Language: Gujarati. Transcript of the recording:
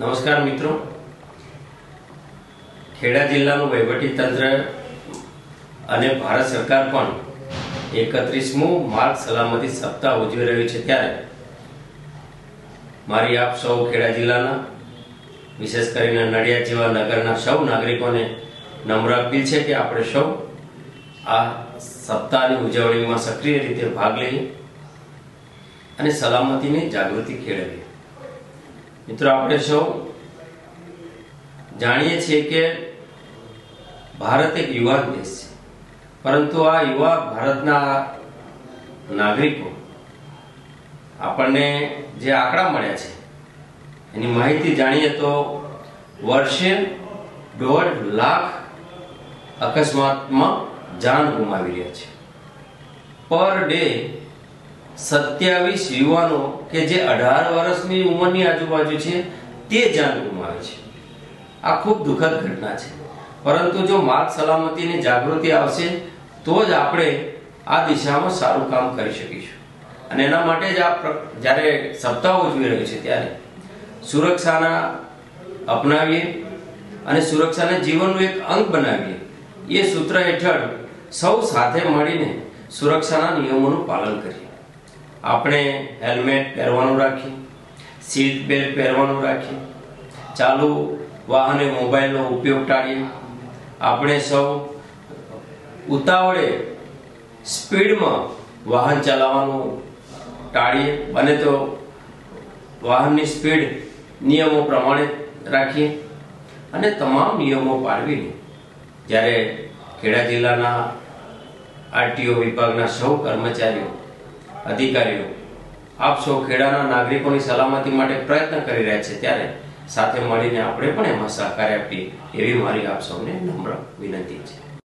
નમસ્કાર મિત્રો. ખેડા જિલ્લાનું વહીવટી તંત્ર અને ભારત સરકાર પણ એકત્રીસમું માર્ગ સલામતી સપ્તાહ ઉજવી રહ્યું છે ત્યારે મારી આપ સૌ ખેડા જિલ્લાના, વિશેષ કરીને નડિયાદ જેવા નગરના સૌ નાગરિકોને નમ્ર અપીલ છે કે આપણે સૌ આ સપ્તાહની ઉજવણીમાં સક્રિય રીતે ભાગ લઈએ અને સલામતીની જાગૃતિ કેળવીએ મિત્રો, આપણે સૌ જાણીએ છીએ કે ભારત એક યુવાન દેશ છે. પરંતુ આ યુવા ભારતના નાગરિકો આપણને જે આંકડા મળ્યા છે, એની માહિતી જાણીએ તો વર્ષે દોઢ લાખ અકસ્માતમાં જાન ગુમાવી રહ્યા છે. પર ડે સત્યાવીસ યુવાનો કે જે અઢાર વર્ષની ઉંમરની આજુબાજુ છે, તે જાન ગુમાવે છે. આ ખૂબ દુઃખદ ઘટના છે. પરંતુ જો માર્ગ સલામતીની જાગૃતિ આવશે, તો જ આપણે આ દિશામાં સારું કામ કરી શકીશું. અને એના માટે જ આ જ્યારે સપ્તાહ ઉજવી રહ્યો છે ત્યારે સુરક્ષાના અપનાવીએ અને સુરક્ષાને જીવનનું એક અંગ બનાવીએ, એ સૂત્ર હેઠળ સૌ સાથે મળીને સુરક્ષાના નિયમોનું પાલન કરીએ. આપણે હેલ્મેટ પહેરવાનું રાખીએ, સીટ બેલ્ટ પહેરવાનું રાખીએ, ચાલુ વાહને મોબાઈલનો ઉપયોગ ટાળીએ. આપણે સૌ ઉતાવળે સ્પીડમાં વાહન ચલાવવાનું ટાળીએ. બને તો વાહનની સ્પીડ નિયમો પ્રમાણે રાખીએ. અને તમામ નિયમો પાળવીને જ્યારે ખેડા જિલ્લાના આરટીઓ વિભાગના સૌ કર્મચારીઓ અધિકારીઓ. આપ સૌ ખેડાના નાગરિકોની સલામતી માટે પ્રયત્ન કરી રહ્યા છે ત્યારે સાથે મળીને આપણે પણ એમાં સહકાર આપીએ એવી મારી આપ સૌને નમ્ર વિનંતી છે.